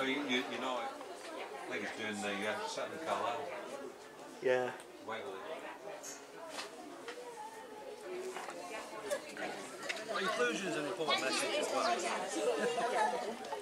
So you, you, you know, I think he's doing the uh, Settle Carlisle. Yeah. Whiteley. Well, inclusion is an important message as well.